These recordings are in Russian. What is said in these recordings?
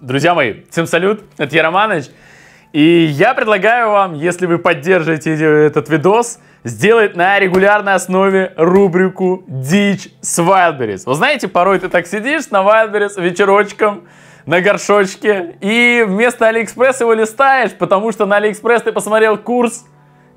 Друзья мои, всем салют, это я Романыч. И я предлагаю вам, если вы поддержите этот видос, сделать на регулярной основе рубрику «Дичь с Wildberries». Вы знаете, порой ты так сидишь на Wildberries вечерочком, на горшочке, и вместо Алиэкспресс его листаешь, потому что на Алиэкспресс ты посмотрел курс,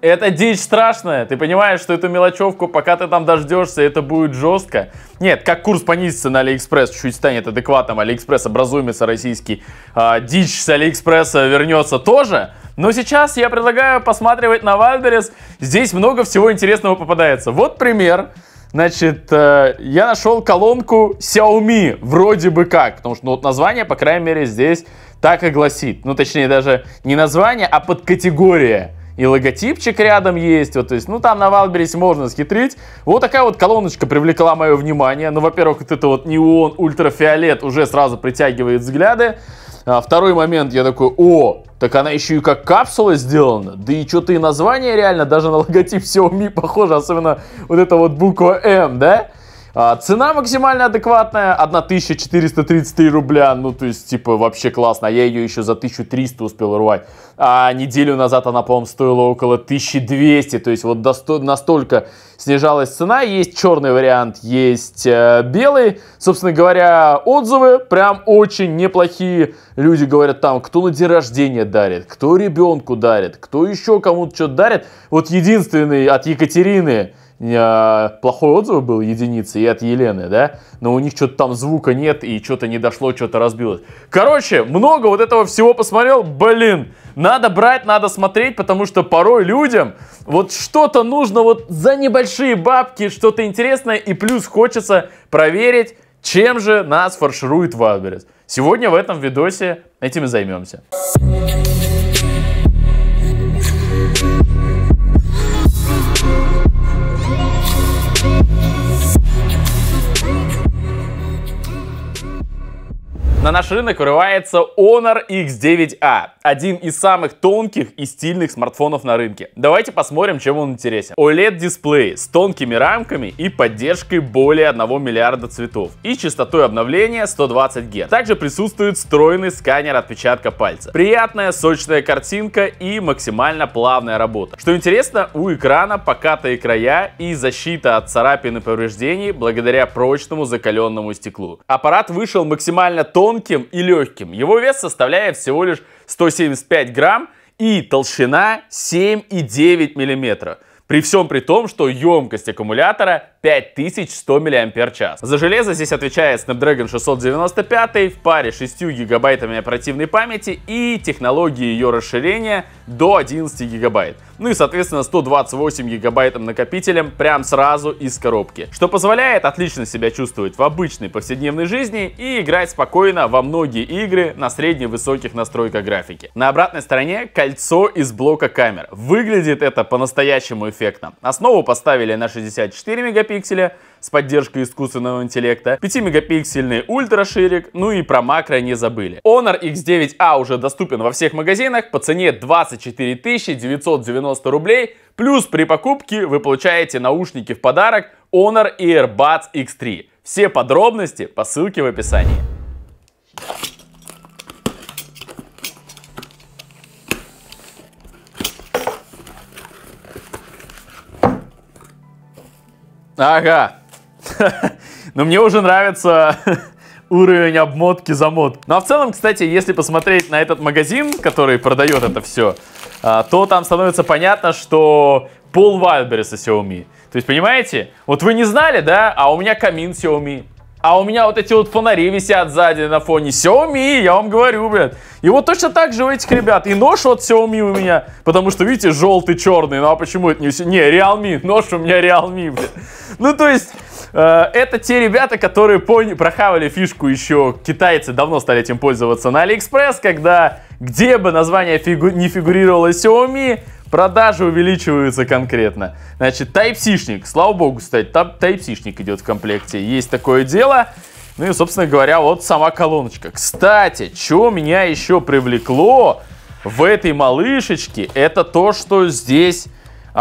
это дичь страшная. Ты понимаешь, что эту мелочевку, пока ты там дождешься, это будет жестко. Нет, как курс понизится на Алиэкспресс, чуть станет адекватным, Алиэкспресс образумится российский, а, дичь с Алиэкспресса вернется тоже. Но сейчас я предлагаю посматривать на Wildberries. Здесь много всего интересного попадается. Вот пример. Значит, э, я нашел колонку Xiaomi, вроде бы как, потому что ну, вот название, по крайней мере, здесь так и гласит. Ну, точнее, даже не название, а подкатегория и логотипчик рядом есть, вот, то есть, ну, там на Wildberries можно схитрить. Вот такая вот колоночка привлекла мое внимание. Ну, во-первых, вот это вот неон ультрафиолет уже сразу притягивает взгляды. А второй момент, я такой, о, так она еще и как капсула сделана. Да и что-то и название реально даже на логотип Xiaomi похоже, особенно вот эта вот буква М, да? А, цена максимально адекватная, 1433 рубля, ну то есть типа вообще классно, а я ее еще за 1300 успел урвать. А неделю назад она, по-моему, стоила около 1200, то есть вот настолько снижалась цена. Есть черный вариант, есть э, белый. Собственно говоря, отзывы прям очень неплохие. Люди говорят там, кто на день рождения дарит, кто ребенку дарит, кто еще кому-то что-то дарит. Вот единственный от Екатерины плохой отзыв был единицы и от Елены, да, но у них что-то там звука нет и что-то не дошло, что-то разбилось. Короче, много вот этого всего посмотрел, блин, надо брать, надо смотреть, потому что порой людям вот что-то нужно вот за небольшие бабки, что-то интересное, и плюс хочется проверить, чем же нас фарширует Wildberries. Сегодня в этом видосе этим и займемся. На наш рынок вырывается Honor X9A, один из самых тонких и стильных смартфонов на рынке. Давайте посмотрим, чем он интересен. OLED-дисплей с тонкими рамками и поддержкой более 1 миллиарда цветов и частотой обновления 120 Гц. Также присутствует встроенный сканер отпечатка пальца. Приятная сочная картинка и максимально плавная работа. Что интересно, у экрана покатые края и защита от царапин и повреждений благодаря прочному закаленному стеклу. Аппарат вышел максимально тонкий тонким и легким. Его вес составляет всего лишь 175 грамм и толщина 7,9 миллиметра. При всем при том, что емкость аккумулятора 5100 мАч. За железо здесь отвечает Snapdragon 695 в паре с 6 гигабайтами оперативной памяти и технологии ее расширения до 11 гигабайт. Ну и соответственно 128 гигабайтом накопителем прям сразу из коробки. Что позволяет отлично себя чувствовать в обычной повседневной жизни и играть спокойно во многие игры на средне-высоких настройках графики. На обратной стороне кольцо из блока камер. Выглядит это по-настоящему эффектно. Основу поставили на 64 мегапикселя с поддержкой искусственного интеллекта, 5-мегапиксельный ультраширик, ну и про макро не забыли. Honor X9A уже доступен во всех магазинах по цене 24 990 рублей, плюс при покупке вы получаете наушники в подарок Honor Earbuds X3. Все подробности по ссылке в описании. Ага. Но мне уже нравится уровень обмотки замот. Ну а в целом, кстати, если посмотреть на этот магазин, который продает это все, а, то там становится понятно, что пол Вайлбериса Xiaomi. То есть, понимаете, вот вы не знали, да, а у меня камин Xiaomi. А у меня вот эти вот фонари висят сзади на фоне Xiaomi, я вам говорю, блядь. И вот точно так же у этих ребят. И нож от Xiaomi у меня, потому что, видите, желтый, черный. Ну а почему это не... Не, Realme, нож у меня Realme, блядь. Ну то есть... Э, это те ребята, которые поняли, прохавали фишку еще, китайцы давно стали этим пользоваться на Алиэкспресс, когда где бы название фигу не фигурировало Xiaomi, Продажи увеличиваются конкретно. Значит, Type-C-шник. Слава богу, кстати, Type-C-шник идет в комплекте. Есть такое дело. Ну и, собственно говоря, вот сама колоночка. Кстати, что меня еще привлекло в этой малышечке, это то, что здесь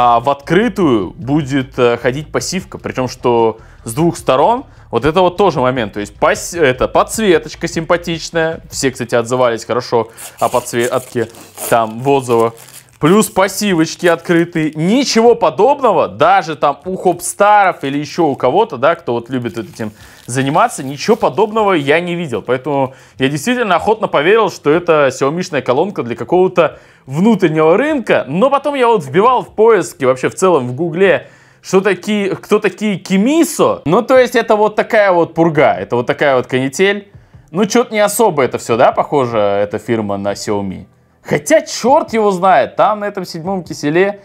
а, в открытую будет а, ходить пассивка. Причем, что с двух сторон. Вот это вот тоже момент. То есть пас, это подсветочка симпатичная. Все, кстати, отзывались хорошо о подсветке там в отзывах. Плюс пассивочки открытые. Ничего подобного, даже там у хопстаров или еще у кого-то, да, кто вот любит этим заниматься, ничего подобного я не видел. Поэтому я действительно охотно поверил, что это Xiaomi колонка для какого-то внутреннего рынка. Но потом я вот вбивал в поиске, вообще в целом в гугле, что такие, кто такие Кимисо. Ну, то есть это вот такая вот пурга, это вот такая вот канитель. Ну, что-то не особо это все, да, похоже, эта фирма на Xiaomi. Хотя черт его знает, там на этом седьмом киселе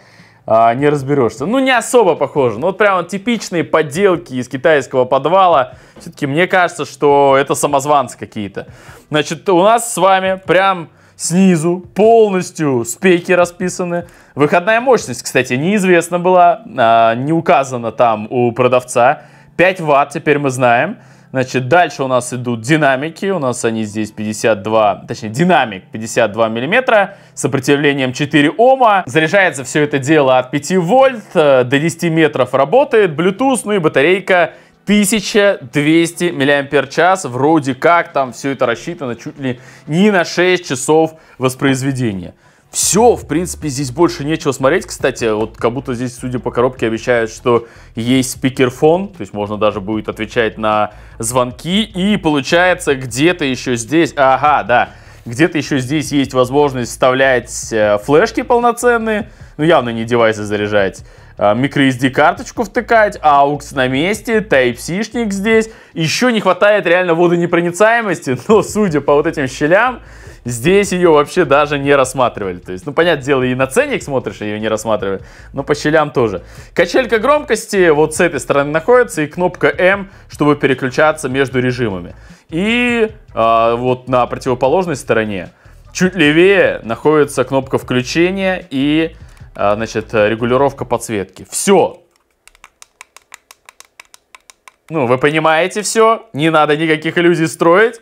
а, не разберешься. Ну, не особо похоже. Ну, вот прям типичные подделки из китайского подвала. Все-таки мне кажется, что это самозванцы какие-то. Значит, у нас с вами прям снизу полностью спеки расписаны. Выходная мощность, кстати, неизвестна была, а, не указана там у продавца. 5 ватт, теперь мы знаем. Значит, дальше у нас идут динамики. У нас они здесь 52, точнее, динамик 52 миллиметра, сопротивлением 4 Ома. Заряжается все это дело от 5 вольт э, до 10 метров работает. Bluetooth, ну и батарейка 1200 мАч. Вроде как там все это рассчитано чуть ли не на 6 часов воспроизведения. Все, в принципе, здесь больше нечего смотреть. Кстати, вот как будто здесь, судя по коробке, обещают, что есть спикерфон, то есть можно даже будет отвечать на звонки. И получается, где-то еще здесь, ага, да, где-то еще здесь есть возможность вставлять э, флешки полноценные, ну явно не девайсы заряжать, а, microSD карточку втыкать, AUX на месте, Type-C-шник здесь. Еще не хватает реально водонепроницаемости, но судя по вот этим щелям, Здесь ее вообще даже не рассматривали. То есть, ну, понятное дело, и на ценник смотришь, ее не рассматривали, но по щелям тоже. Качелька громкости вот с этой стороны находится и кнопка M, чтобы переключаться между режимами. И э, вот на противоположной стороне, чуть левее, находится кнопка включения и, э, значит, регулировка подсветки. Все, ну, вы понимаете все, не надо никаких иллюзий строить.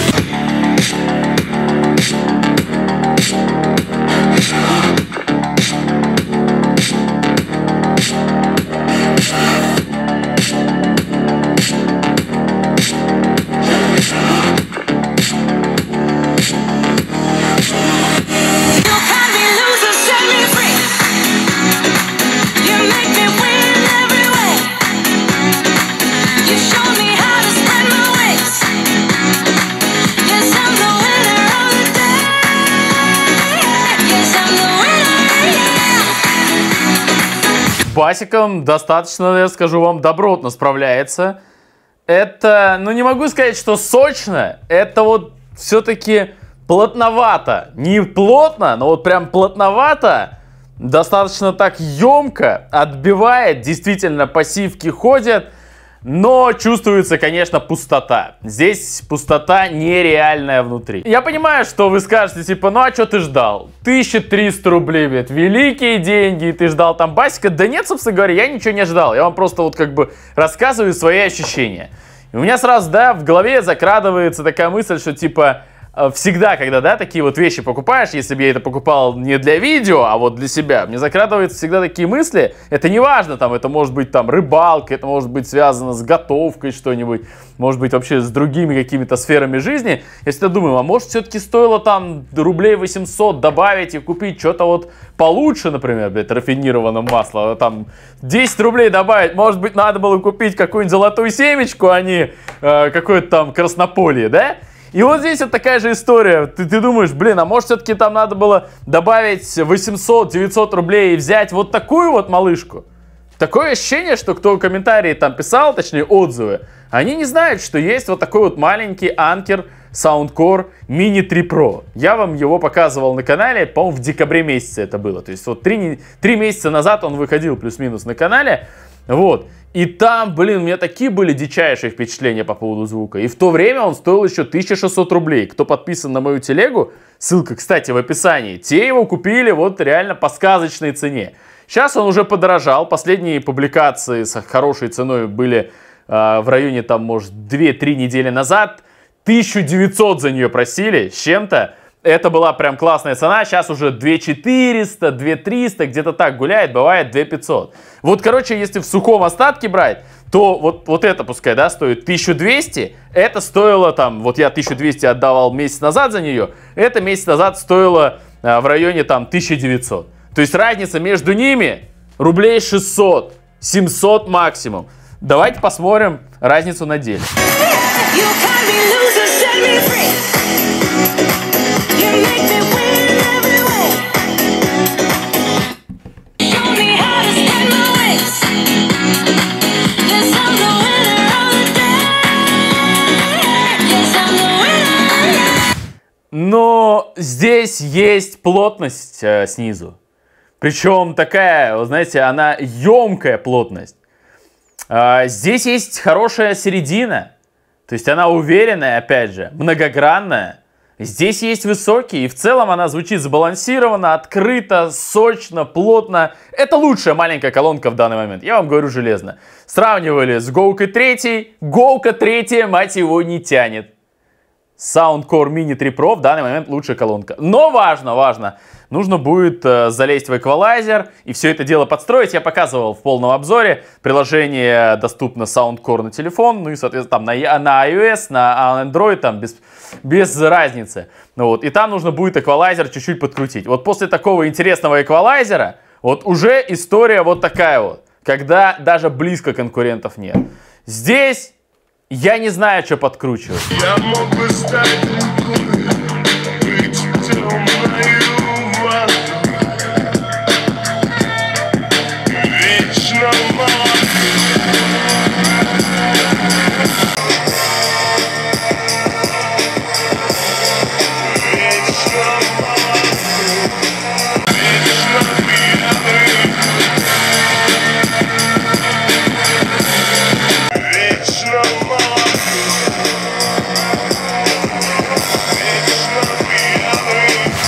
Басиком достаточно, я скажу вам, добротно справляется. Это, ну не могу сказать, что сочно, это вот все-таки плотновато. Не плотно, но вот прям плотновато. Достаточно так емко отбивает, действительно пассивки ходят. Но чувствуется, конечно, пустота. Здесь пустота нереальная внутри. Я понимаю, что вы скажете, типа, ну а что ты ждал? 1300 рублей, блядь, великие деньги, и ты ждал там басика. Да нет, собственно говоря, я ничего не ждал. Я вам просто вот как бы рассказываю свои ощущения. И у меня сразу, да, в голове закрадывается такая мысль, что типа, всегда, когда, да, такие вот вещи покупаешь, если бы я это покупал не для видео, а вот для себя, мне закрадываются всегда такие мысли, это не важно, там, это может быть там рыбалка, это может быть связано с готовкой что-нибудь, может быть вообще с другими какими-то сферами жизни, я всегда думаю, а может все-таки стоило там рублей 800 добавить и купить что-то вот получше, например, блядь, рафинированное масло, а там 10 рублей добавить, может быть надо было купить какую-нибудь золотую семечку, а не э, какое-то там краснополье, да? И вот здесь вот такая же история. Ты, ты думаешь, блин, а может все-таки там надо было добавить 800-900 рублей и взять вот такую вот малышку? Такое ощущение, что кто комментарии там писал, точнее отзывы, они не знают, что есть вот такой вот маленький анкер Soundcore Mini 3 Pro. Я вам его показывал на канале, по-моему, в декабре месяце это было. То есть вот три, три месяца назад он выходил плюс-минус на канале. Вот. И там, блин, у меня такие были дичайшие впечатления по поводу звука. И в то время он стоил еще 1600 рублей. Кто подписан на мою телегу, ссылка, кстати, в описании, те его купили вот реально по сказочной цене. Сейчас он уже подорожал. Последние публикации с хорошей ценой были э, в районе, там, может, 2-3 недели назад. 1900 за нее просили с чем-то. Это была прям классная цена. Сейчас уже 2400, 2300, где-то так гуляет, бывает 2500. Вот, короче, если в сухом остатке брать, то вот, вот это пускай, да, стоит 1200. Это стоило там, вот я 1200 отдавал месяц назад за нее. Это месяц назад стоило а, в районе там 1900. То есть разница между ними рублей 600, 700 максимум. Давайте посмотрим разницу на деле. Но здесь есть плотность э, снизу. Причем такая, вы знаете, она емкая плотность. А, здесь есть хорошая середина. То есть она уверенная, опять же, многогранная. Здесь есть высокий, и в целом она звучит сбалансированно, открыто, сочно, плотно. Это лучшая маленькая колонка в данный момент, я вам говорю железно. Сравнивали с Гоукой 3, Гоука 3, мать его, не тянет. Soundcore Mini 3 Pro в данный момент лучшая колонка. Но важно, важно, нужно будет э, залезть в эквалайзер и все это дело подстроить. Я показывал в полном обзоре. Приложение доступно Soundcore на телефон, ну и, соответственно, там на, iOS, на Android, там без, без разницы. Ну вот, и там нужно будет эквалайзер чуть-чуть подкрутить. Вот после такого интересного эквалайзера, вот уже история вот такая вот, когда даже близко конкурентов нет. Здесь я не знаю, что подкручивать. Я мог бы стать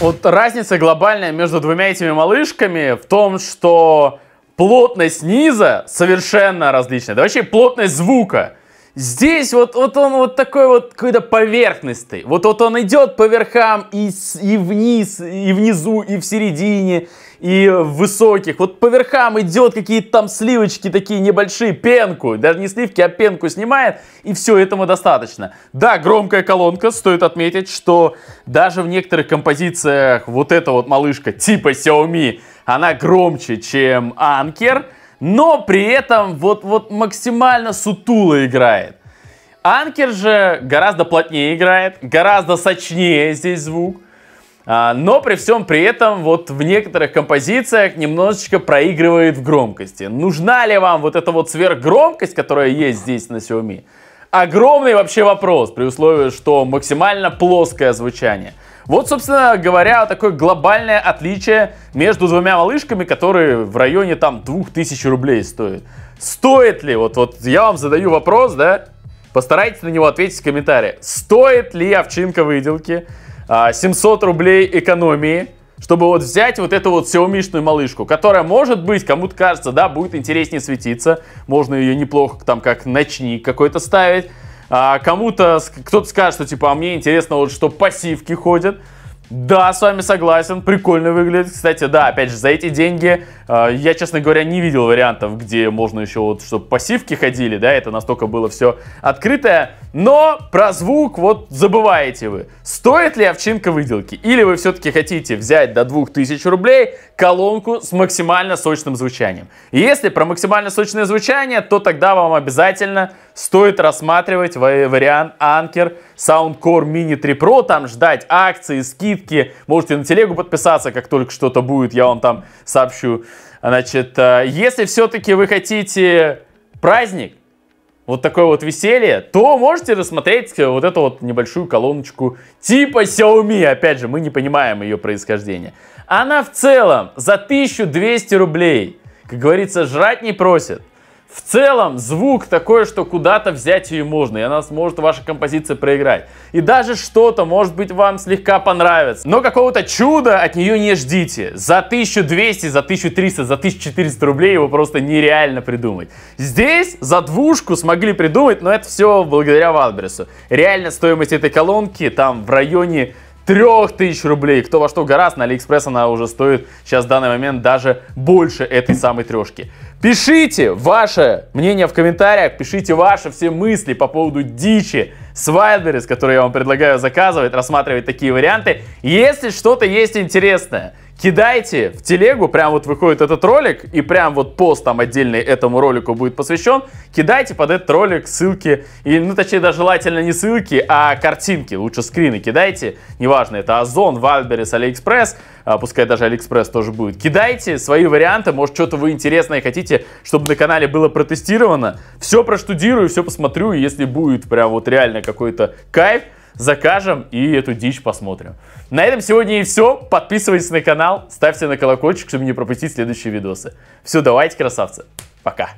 Вот разница глобальная между двумя этими малышками в том, что плотность низа совершенно различная. Да вообще плотность звука. Здесь вот, вот он вот такой вот какой-то поверхностный. Вот, вот он идет по верхам и, и вниз, и внизу, и в середине, и в высоких. Вот по верхам идет какие-то там сливочки такие небольшие, пенку. Даже не сливки, а пенку снимает. И все, этому достаточно. Да, громкая колонка. Стоит отметить, что даже в некоторых композициях вот эта вот малышка типа Xiaomi, она громче, чем Anker. Но при этом вот, вот максимально сутуло играет. Анкер же гораздо плотнее играет, гораздо сочнее здесь звук. А, но при всем при этом вот в некоторых композициях немножечко проигрывает в громкости. Нужна ли вам вот эта вот сверхгромкость, которая есть здесь на Xiaomi? Огромный вообще вопрос, при условии, что максимально плоское звучание. Вот, собственно говоря, такое глобальное отличие между двумя малышками, которые в районе там 2000 рублей стоят. Стоит ли, вот, вот я вам задаю вопрос, да, постарайтесь на него ответить в комментариях. Стоит ли овчинка выделки 700 а, рублей экономии, чтобы вот взять вот эту вот Xiaomi малышку, которая, может быть, кому-то кажется, да, будет интереснее светиться, можно ее неплохо там как ночник какой-то ставить, а, кому-то, кто-то скажет, что типа, а мне интересно вот, что пассивки ходят, да, с вами согласен, прикольно выглядит. Кстати, да, опять же, за эти деньги э, я, честно говоря, не видел вариантов, где можно еще вот, чтобы пассивки ходили, да, это настолько было все открытое. Но про звук вот забываете вы. Стоит ли овчинка выделки? Или вы все-таки хотите взять до 2000 рублей колонку с максимально сочным звучанием? если про максимально сочное звучание, то тогда вам обязательно стоит рассматривать вариант Anker Soundcore Mini 3 Pro, там ждать акции, скидки, можете на телегу подписаться, как только что-то будет, я вам там сообщу. Значит, э, если все-таки вы хотите праздник, вот такое вот веселье, то можете рассмотреть вот эту вот небольшую колоночку типа Xiaomi. Опять же, мы не понимаем ее происхождение. Она в целом за 1200 рублей, как говорится, жрать не просит. В целом, звук такой, что куда-то взять ее можно, и она сможет ваша композиция проиграть. И даже что-то, может быть, вам слегка понравится. Но какого-то чуда от нее не ждите. За 1200, за 1300, за 1400 рублей его просто нереально придумать. Здесь за двушку смогли придумать, но это все благодаря Wildberries. Реально стоимость этой колонки там в районе 3000 рублей. Кто во что горазд, на Алиэкспресс она уже стоит сейчас в данный момент даже больше этой самой трешки. Пишите ваше мнение в комментариях, пишите ваши все мысли по поводу дичи с Wildberries, которые я вам предлагаю заказывать, рассматривать такие варианты. Если что-то есть интересное, кидайте в телегу, прям вот выходит этот ролик, и прям вот пост там отдельный этому ролику будет посвящен, кидайте под этот ролик ссылки, и, ну точнее даже желательно не ссылки, а картинки, лучше скрины кидайте, неважно, это Озон, Wildberries, Алиэкспресс, а, пускай даже Алиэкспресс тоже будет. Кидайте свои варианты, может что-то вы интересное хотите, чтобы на канале было протестировано, все проштудирую, все посмотрю, и если будет прям вот реально какой-то кайф, закажем и эту дичь посмотрим. На этом сегодня и все. Подписывайтесь на канал, ставьте на колокольчик, чтобы не пропустить следующие видосы. Все, давайте, красавцы. Пока.